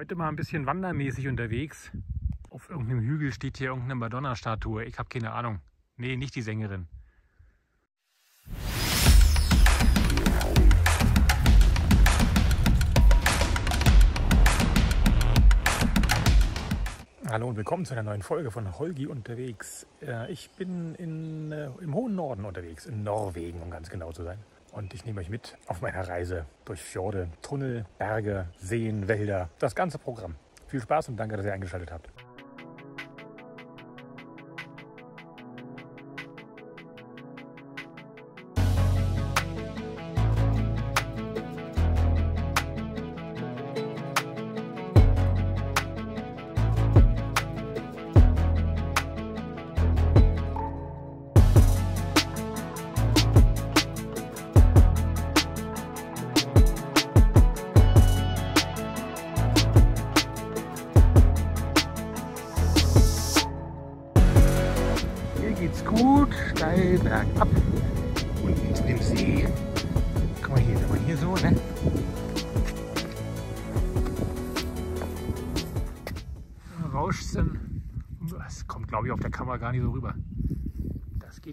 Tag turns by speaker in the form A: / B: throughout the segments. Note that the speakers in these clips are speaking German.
A: Heute mal ein bisschen wandermäßig unterwegs. Auf irgendeinem Hügel steht hier irgendeine Madonna-Statue. Ich habe keine Ahnung. Nee, nicht die Sängerin. Hallo und willkommen zu einer neuen Folge von Holgi unterwegs. Äh, ich bin in, äh, im hohen Norden unterwegs, in Norwegen, um ganz genau zu sein. Und ich nehme euch mit auf meiner Reise durch Fjorde, Tunnel, Berge, Seen, Wälder, das ganze Programm. Viel Spaß und danke, dass ihr eingeschaltet habt.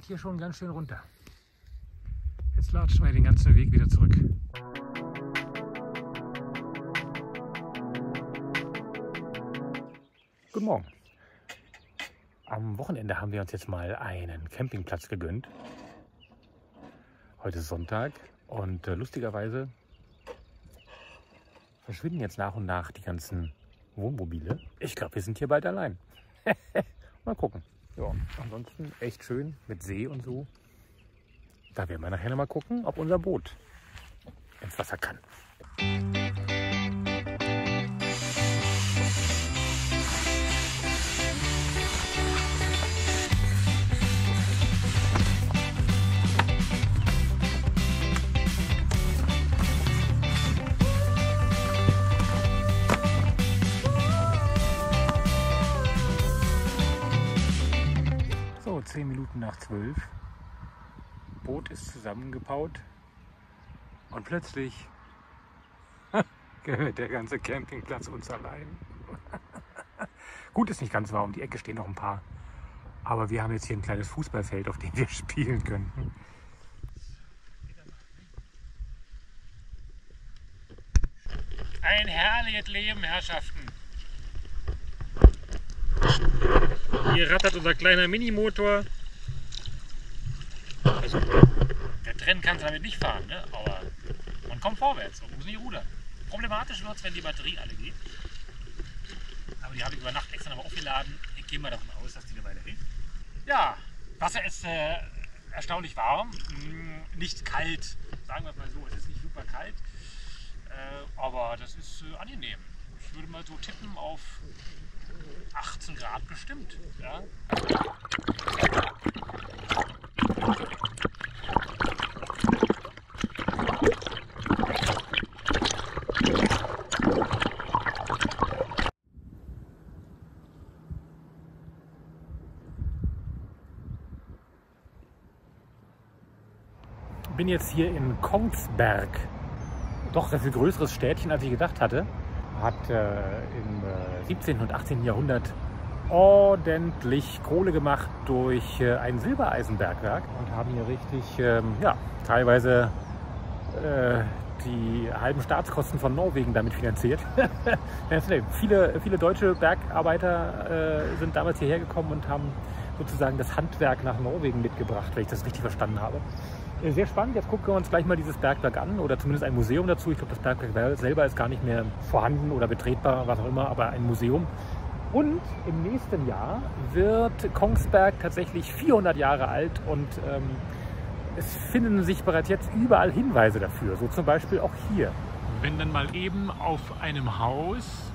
A: Hier schon ganz schön runter. Jetzt latschen wir den ganzen Weg wieder zurück. Guten Morgen. Am Wochenende haben wir uns jetzt mal einen Campingplatz gegönnt. Heute ist Sonntag und äh, lustigerweise verschwinden jetzt nach und nach die ganzen Wohnmobile. Ich glaube, wir sind hier bald allein. mal gucken. Ja, ansonsten echt schön mit See und so. Da werden wir nachher noch mal gucken, ob unser Boot ins Wasser kann. Minuten nach 12. Boot ist zusammengebaut und plötzlich gehört der ganze Campingplatz uns allein. Gut, ist nicht ganz wahr, um die Ecke stehen noch ein paar. Aber wir haben jetzt hier ein kleines Fußballfeld, auf dem wir spielen könnten. Ein herrliches Leben, Herrschaften. Hier rattert unser kleiner Minimotor. Also, der Trend kann es damit nicht fahren, ne? aber man kommt vorwärts und muss nicht rudern. Problematisch wird es, wenn die Batterie alle geht. Aber die habe ich über Nacht extra nochmal aufgeladen. Ich gehe mal davon aus, dass die eine Weile hält. Ja, Wasser ist äh, erstaunlich warm. Hm, Nicht kalt, sagen wir es mal so. Es ist nicht super kalt, äh, aber das ist äh, angenehm. Ich würde mal so tippen auf 18 Grad bestimmt. Ja? Bin jetzt hier in Kongsberg. Doch ein viel größeres Städtchen, als ich gedacht hatte. Hat äh, im äh, 17. und 18. Jahrhundert ordentlich Kohle gemacht durch äh, ein Silbereisenbergwerk und haben hier richtig, ähm, ja, teilweise äh, die halben Staatskosten von Norwegen damit finanziert. viele, viele deutsche Bergarbeiter äh, sind damals hierher gekommen und haben sozusagen das Handwerk nach Norwegen mitgebracht, wenn ich das richtig verstanden habe. Äh, Sehr spannend. Jetzt gucken wir uns gleich mal dieses Bergwerk an oder zumindest ein Museum dazu. Ich glaube, das Bergwerk selber ist gar nicht mehr vorhanden oder betretbar, was auch immer, aber ein Museum. Und im nächsten Jahr wird Kongsberg tatsächlich 400 Jahre alt und ähm, es finden sich bereits jetzt überall Hinweise dafür, so zum Beispiel auch hier. Wenn dann mal eben auf einem Haus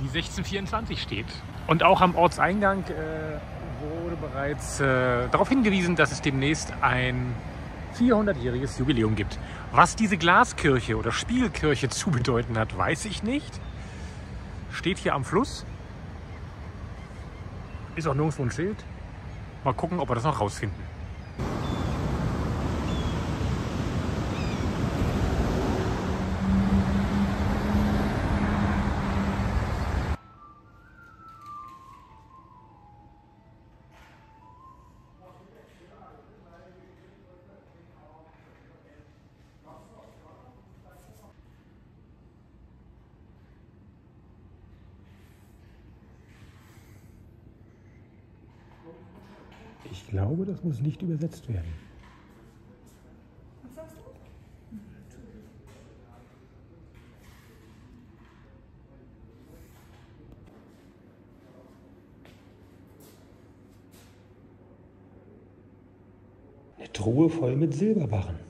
A: die 1624 steht. Und auch am Ortseingang äh, wurde bereits äh, darauf hingewiesen, dass es demnächst ein 400-jähriges Jubiläum gibt. Was diese Glaskirche oder Spiegelkirche zu bedeuten hat, weiß ich nicht. Steht hier am Fluss. Ist auch nirgendwo ein Schild. Mal gucken, ob wir das noch rausfinden. Ich glaube, das muss nicht übersetzt werden.
B: Was sagst du?
A: Eine Truhe voll mit Silberbarren.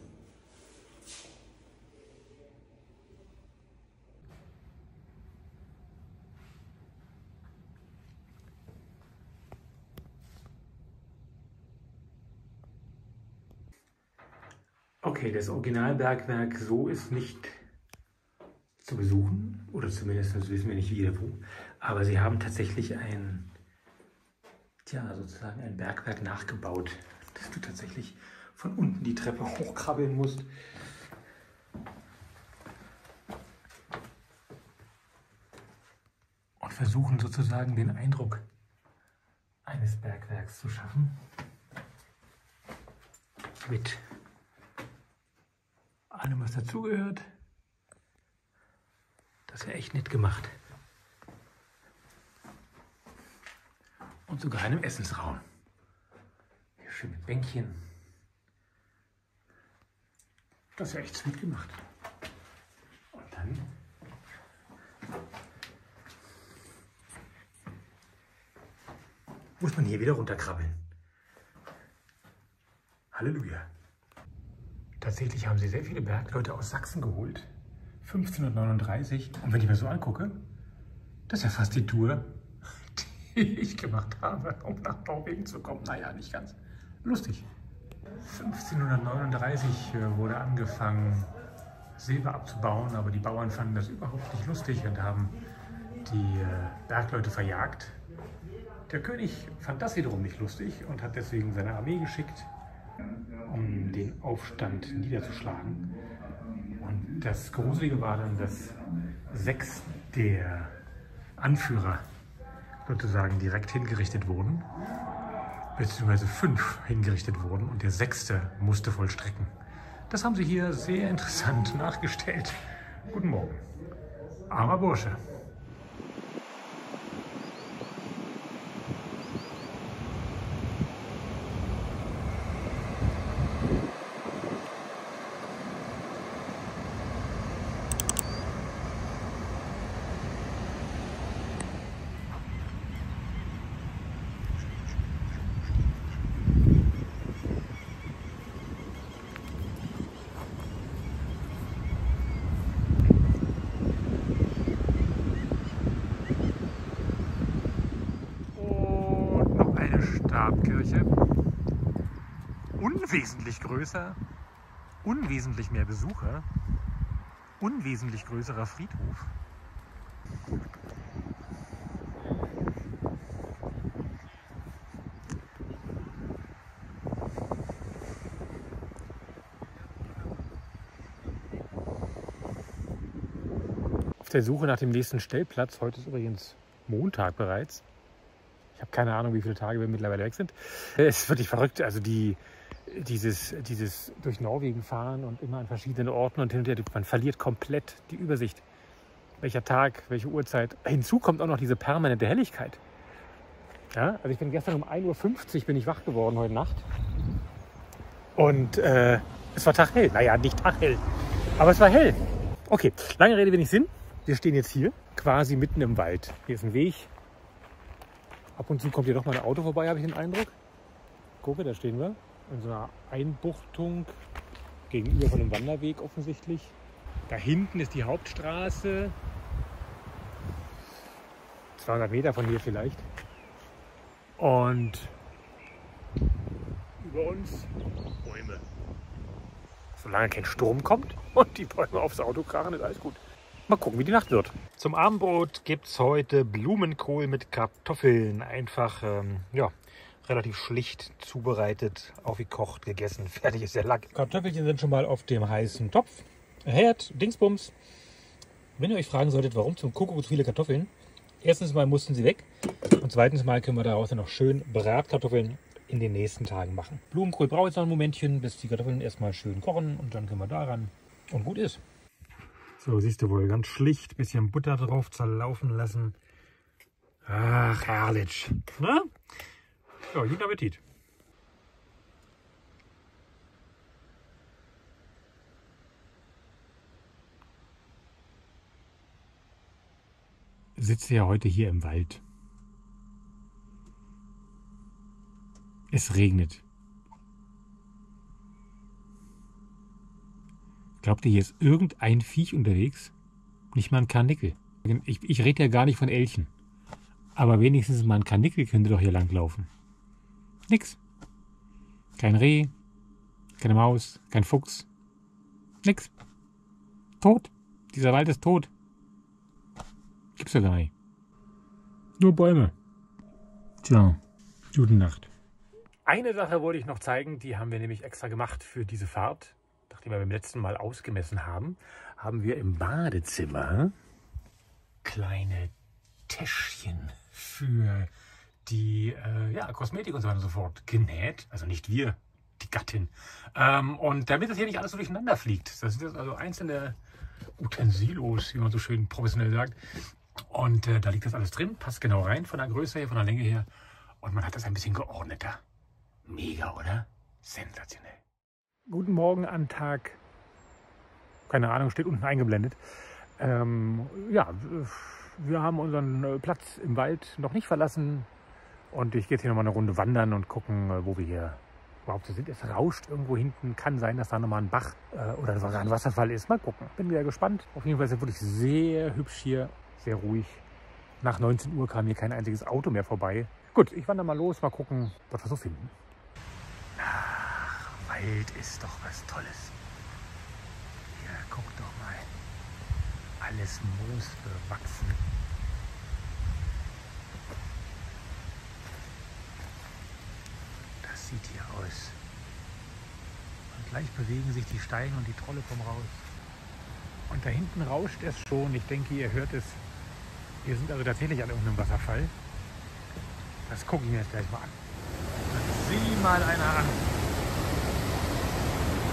A: Okay, das Originalbergwerk so ist nicht zu besuchen, oder zumindest wissen wir nicht wie oder wo. Aber sie haben tatsächlich ein, tja, sozusagen ein Bergwerk nachgebaut, dass du tatsächlich von unten die Treppe hochkrabbeln musst. Und versuchen sozusagen den Eindruck eines Bergwerks zu schaffen. Mit allem, was dazugehört. Das ist ja echt nett gemacht. Und sogar einem Essensraum. Hier schön mit Bänkchen. Das ist ja echt sweet gemacht. Und dann muss man hier wieder runterkrabbeln. Halleluja. Tatsächlich haben sie sehr viele Bergleute aus Sachsen geholt. 1539. Und wenn ich mir so angucke, das ist ja fast die Tour, die ich gemacht habe, um nach Norwegen zu kommen. Naja, nicht ganz. Lustig. 1539 äh, wurde angefangen, Silber abzubauen, aber die Bauern fanden das überhaupt nicht lustig und haben die äh, Bergleute verjagt. Der König fand das wiederum nicht lustig und hat deswegen seine Armee geschickt, um den Aufstand niederzuschlagen. Und das Gruselige war dann, dass sechs der Anführer sozusagen direkt hingerichtet wurden, beziehungsweise fünf hingerichtet wurden und der sechste musste vollstrecken. Das haben sie hier sehr interessant nachgestellt. Guten Morgen. Armer Bursche. Und noch eine Stabkirche. Unwesentlich größer, unwesentlich mehr Besucher, unwesentlich größerer Friedhof. Auf der Suche nach dem nächsten Stellplatz. Heute ist übrigens Montag bereits. Ich habe keine Ahnung, wie viele Tage wir mittlerweile weg sind. Es ist wirklich verrückt. Also die, dieses, dieses durch Norwegen fahren und immer an verschiedenen Orten und hin und her, man verliert komplett die Übersicht. Welcher Tag, welche Uhrzeit. Hinzu kommt auch noch diese permanente Helligkeit. Ja, also ich bin gestern um 1.50 Uhr bin ich wach geworden heute Nacht. Und äh, es war taghell. Naja, nicht taghell, aber es war hell. Okay, lange Rede, wenig Sinn. Wir stehen jetzt hier, quasi mitten im Wald. Hier ist ein Weg. Ab und zu kommt hier noch mal ein Auto vorbei, habe ich den Eindruck. Gucke, da stehen wir. In so einer Einbuchtung gegenüber von einem Wanderweg offensichtlich. Da hinten ist die Hauptstraße. 200 Meter von hier vielleicht. Und über uns Bäume. Solange kein Sturm kommt und die Bäume aufs Auto krachen, ist alles gut. Mal gucken, wie die Nacht wird. Zum Abendbrot gibt es heute Blumenkohl mit Kartoffeln. Einfach, ähm, ja, relativ schlicht zubereitet, aufgekocht, gegessen. Fertig ist der Lack. Kartoffelchen sind schon mal auf dem heißen Topf. Herd, Dingsbums. Wenn ihr euch fragen solltet, warum zum Kuckuck so viele Kartoffeln, erstens mal mussten sie weg und zweitens mal können wir daraus dann noch schön Bratkartoffeln in den nächsten Tagen machen. Blumenkohl braucht jetzt noch ein Momentchen, bis die Kartoffeln erstmal schön kochen und dann können wir daran und gut ist. So, siehst du wohl, ganz schlicht, bisschen Butter drauf, zerlaufen lassen. Ach, herrlich. Ne? Ja, guten Appetit. Sitze ja heute hier im Wald. Es regnet. Glaubt ihr, hier ist irgendein Viech unterwegs? Nicht mal ein Karnickel. Ich, ich rede ja gar nicht von Elchen. Aber wenigstens mal ein Karnickel könnte doch hier langlaufen. Nix. Kein Reh, keine Maus, kein Fuchs. Nix. Tot. Dieser Wald ist tot. Gibt's ja gar nicht. Nur Bäume. Tja, gute Nacht. Eine Sache wollte ich noch zeigen, die haben wir nämlich extra gemacht für diese Fahrt. Nachdem wir beim letzten Mal ausgemessen haben, haben wir im Badezimmer kleine Täschchen für die äh, ja, Kosmetik und so weiter und so fort genäht. Also nicht wir, die Gattin. Ähm, und damit das hier nicht alles so durcheinander fliegt. Das sind also einzelne Utensilos, wie man so schön professionell sagt. Und äh, da liegt das alles drin, passt genau rein von der Größe her, von der Länge her. Und man hat das ein bisschen geordneter. Mega, oder? Sensationell. Guten Morgen an Tag, keine Ahnung, steht unten eingeblendet. Ähm, ja, wir haben unseren äh, Platz im Wald noch nicht verlassen. Und ich gehe jetzt hier nochmal eine Runde wandern und gucken, äh, wo wir hier überhaupt sind. Es rauscht irgendwo hinten. Kann sein, dass da nochmal ein Bach äh, oder sogar ein Wasserfall ist. Mal gucken. Bin wieder gespannt. Auf jeden Fall ist es wirklich sehr hübsch hier. Sehr ruhig. Nach 19 Uhr kam hier kein einziges Auto mehr vorbei. Gut, ich wandere mal los. Mal gucken, was wir so finden. Wald ist doch was Tolles. Hier, guck doch mal. Alles Moos bewachsen. Das sieht hier aus. Und gleich bewegen sich die Steine und die Trolle kommen raus. Und da hinten rauscht es schon. Ich denke, ihr hört es. Wir sind also tatsächlich an irgendeinem Wasserfall. Das gucke ich mir jetzt gleich mal an. Sieh mal einer an.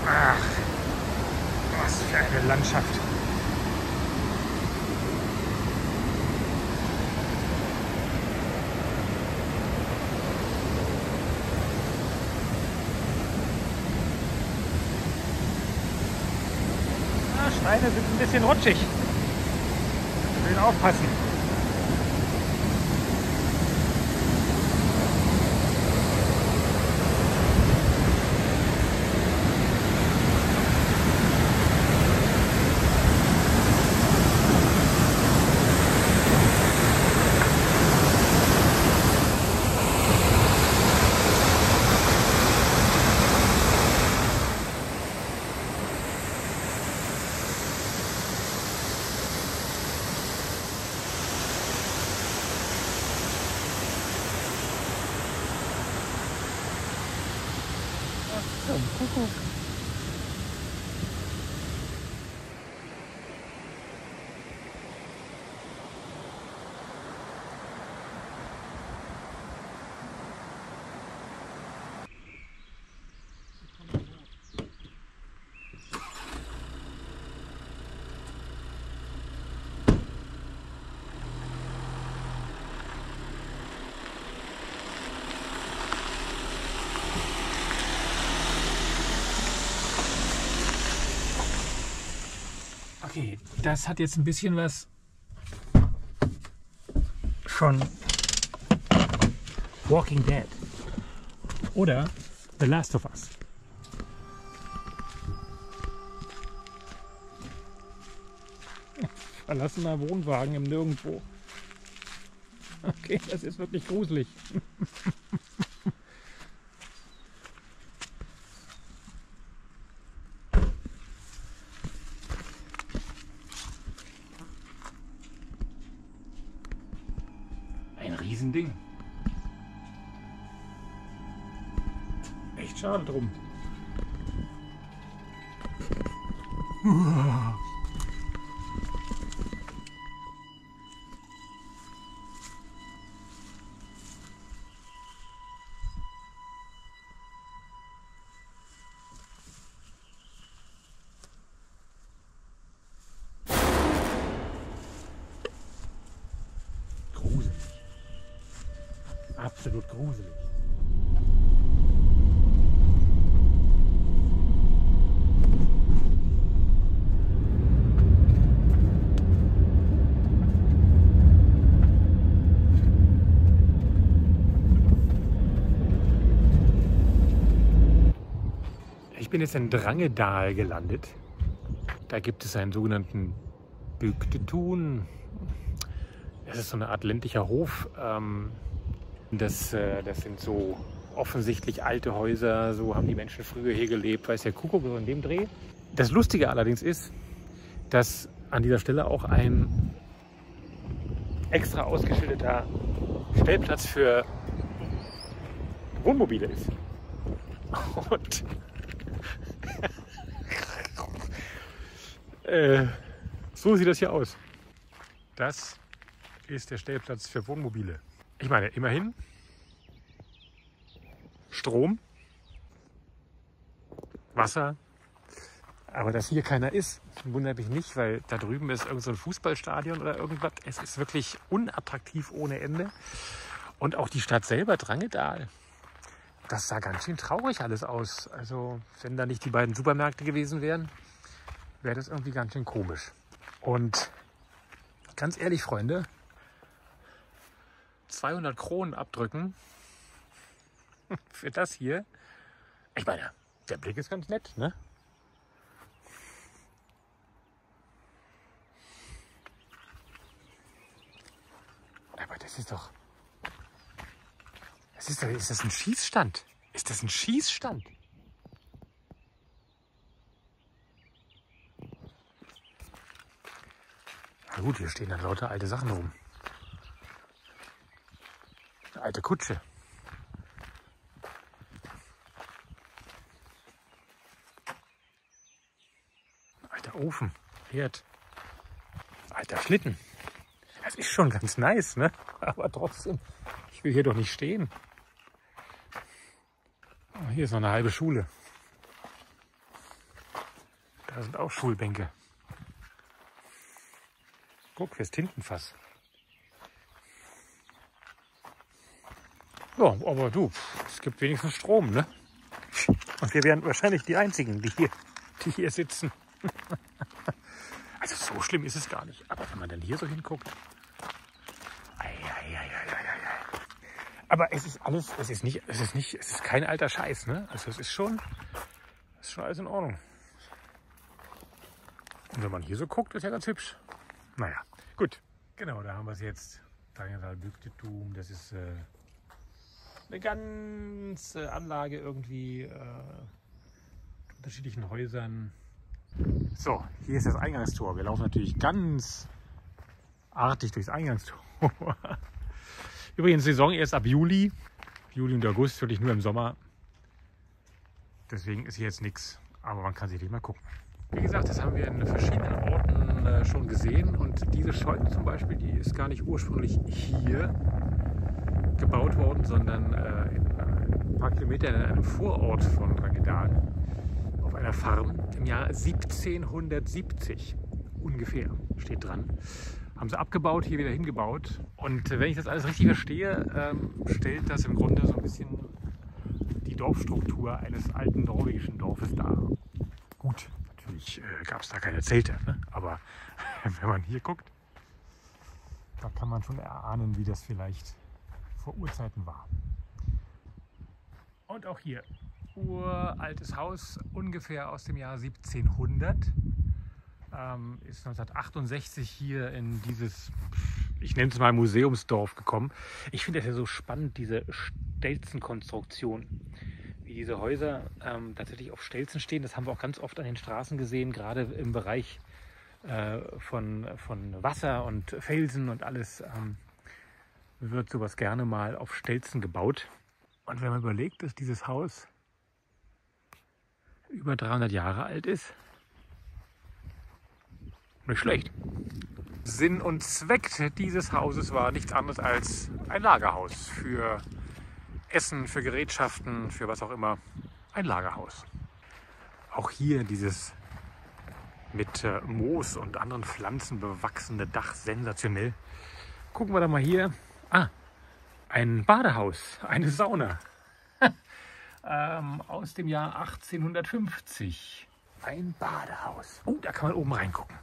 A: Ach, was für eine Landschaft. Steine sind ein bisschen rutschig. Schön aufpassen. zum Kuckuck. Okay, das hat jetzt ein bisschen was von Walking Dead oder The Last of Us. Verlassener Wohnwagen im Nirgendwo. Okay, das ist wirklich gruselig. Ein Riesending. Echt schade drum. Uah. bin jetzt in Drangedal gelandet. Da gibt es einen sogenannten Bygdetun. Das ist so eine Art ländlicher Hof. Ähm, das, äh, das sind so offensichtlich alte Häuser. So haben die Menschen früher hier gelebt. Weiß der Kuckuck so in dem Dreh. Das Lustige allerdings ist, dass an dieser Stelle auch ein extra ausgeschilderter Stellplatz für Wohnmobile ist. Und äh, so sieht das hier aus. Das ist der Stellplatz für Wohnmobile. Ich meine, immerhin Strom, Wasser, aber dass hier keiner ist, wundert mich nicht, weil da drüben ist irgendein so Fußballstadion oder irgendwas. Es ist wirklich unattraktiv ohne Ende. Und auch die Stadt selber, Drangedal, das sah ganz schön traurig alles aus. Also wenn da nicht die beiden Supermärkte gewesen wären, wäre das irgendwie ganz schön komisch. Und ganz ehrlich, Freunde, 200 Kronen abdrücken für das hier. Ich meine, der Blick ist ganz nett, ne? Aber das ist doch. Das ist, ist das ein Schießstand? Ist das ein Schießstand? Na gut, hier stehen dann lauter alte Sachen rum. Eine alte Kutsche. Ein alter Ofen, Herd, alter Schlitten. Das ist schon ganz nice, ne? Aber trotzdem, ich will hier doch nicht stehen. Hier ist noch eine halbe Schule. Da sind auch Schulbänke. Guck, fürs Tintenfass. Ja, aber du, es gibt wenigstens Strom, ne? Und wir wären wahrscheinlich die Einzigen, die hier, die hier sitzen. Also so schlimm ist es gar nicht. Aber wenn man dann hier so hinguckt. Aber es ist alles, es ist nicht, es ist nicht, es ist kein alter Scheiß, ne? Also es ist schon, es ist schon alles in Ordnung. Und wenn man hier so guckt, ist ja ganz hübsch. Naja, gut. Genau, da haben wir es jetzt. Tangenthal Bygdetum, das ist äh, eine ganze Anlage irgendwie äh, mit unterschiedlichen Häusern. So, hier ist das Eingangstor. Wir laufen natürlich ganz artig durchs Eingangstor. Übrigens Saison erst ab Juli. Juli und August, wirklich nur im Sommer. Deswegen ist hier jetzt nichts. Aber man kann sich mal gucken. Wie gesagt, das haben wir in verschiedenen Orten äh, schon gesehen. Und diese Scheune zum Beispiel, die ist gar nicht ursprünglich hier gebaut worden, sondern äh, in, äh, ein paar Kilometer in einem Vorort von Drangedal auf einer Farm im Jahr 1770 ungefähr, steht dran. Haben sie abgebaut, hier wieder hingebaut. Und äh, wenn ich das alles richtig verstehe, ähm, stellt das im Grunde so ein bisschen die Dorfstruktur eines alten norwegischen Dorfes dar. Gut, natürlich äh, gab es da keine Zelte, ne? aber wenn man hier guckt, da kann man schon erahnen, wie das vielleicht vor Urzeiten war. Und auch hier, uraltes Haus, ungefähr aus dem Jahr 1700. Ähm, ist 1968 hier in dieses, ich nenne es mal Museumsdorf gekommen. Ich finde das ja so spannend, diese Stelzenkonstruktion. Wie diese Häuser ähm, tatsächlich auf Stelzen stehen. Das haben wir auch ganz oft an den Straßen gesehen, gerade im Bereich äh, von, von Wasser und Felsen und alles. Ähm, wird sowas gerne mal auf Stelzen gebaut. Und wenn man überlegt, dass dieses Haus über 300 Jahre alt ist, nicht schlecht. Sinn und Zweck dieses Hauses war nichts anderes als ein Lagerhaus für Essen, für Gerätschaften, für was auch immer. Ein Lagerhaus. Auch hier dieses mit äh, Moos und anderen Pflanzen bewachsene Dach sensationell. Gucken wir da mal hier. Ah, ein Badehaus, eine Sauna. ähm, aus dem Jahr 1850. Ein Badehaus. Oh, da kann man oben reingucken.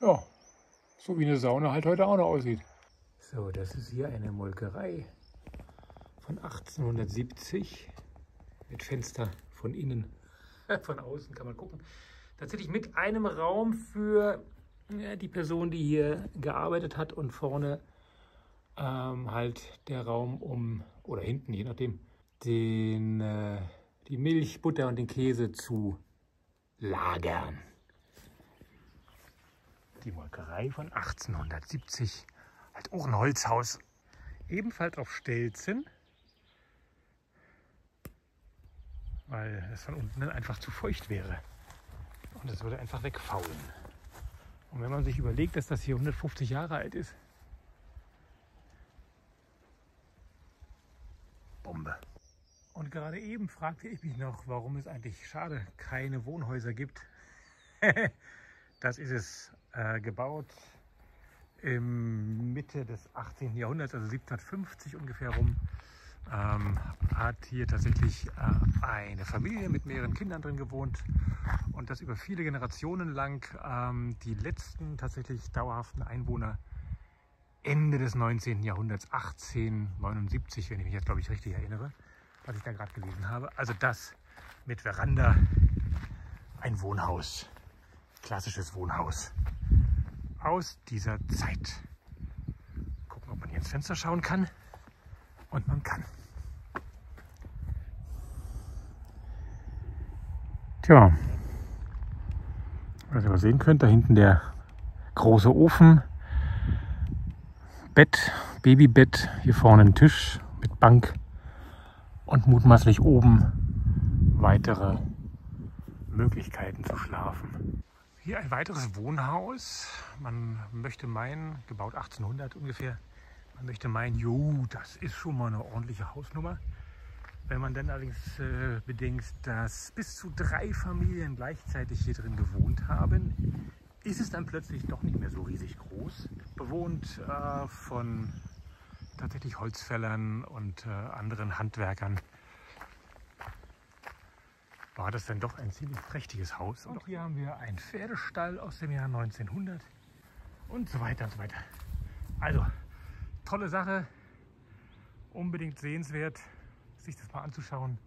A: Ja, so wie eine Sauna halt heute auch noch aussieht. So, das ist hier eine Molkerei von 1870 mit Fenster von innen. Von außen kann man gucken. Tatsächlich mit einem Raum für die Person, die hier gearbeitet hat und vorne ähm, halt der Raum um, oder hinten, je nachdem, den, äh, die Milch, Butter und den Käse zu lagern. Die Molkerei von 1870, halt auch ein Holzhaus, ebenfalls auf Stelzen, weil es von unten dann einfach zu feucht wäre und es würde einfach wegfaulen. Und wenn man sich überlegt, dass das hier 150 Jahre alt ist, Bombe. Und gerade eben fragte ich mich noch, warum es eigentlich schade keine Wohnhäuser gibt. das ist es äh, gebaut im Mitte des 18. Jahrhunderts, also 1750 ungefähr rum. Ähm, hat hier tatsächlich äh, eine Familie mit mehreren Kindern drin gewohnt und das über viele Generationen lang. Ähm, die letzten tatsächlich dauerhaften Einwohner Ende des 19. Jahrhunderts, 1879, wenn ich mich jetzt, glaube ich, richtig erinnere, was ich da gerade gelesen habe. Also das mit Veranda, ein Wohnhaus, klassisches Wohnhaus aus dieser Zeit. Gucken, ob man hier ins Fenster schauen kann. Und man kann. Tja, was ihr sehen könnt, da hinten der große Ofen Bett, Babybett, hier vorne ein Tisch mit Bank und mutmaßlich oben weitere Möglichkeiten zu schlafen. Hier ein weiteres Wohnhaus. Man möchte meinen, gebaut 1800 ungefähr, man möchte meinen, jo, das ist schon mal eine ordentliche Hausnummer. Wenn man dann allerdings äh, bedenkt, dass bis zu drei Familien gleichzeitig hier drin gewohnt haben, ist es dann plötzlich doch nicht mehr so riesig groß. Bewohnt äh, von tatsächlich Holzfällern und äh, anderen Handwerkern. War das dann doch ein ziemlich prächtiges Haus. Und hier haben wir einen Pferdestall aus dem Jahr 1900 und so weiter und so weiter. Also, tolle Sache. Unbedingt sehenswert, sich das mal anzuschauen.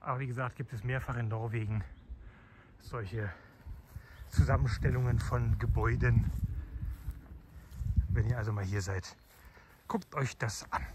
A: Aber wie gesagt, gibt es mehrfach in Norwegen solche Zusammenstellungen von Gebäuden. Wenn ihr also mal hier seid, guckt euch das an.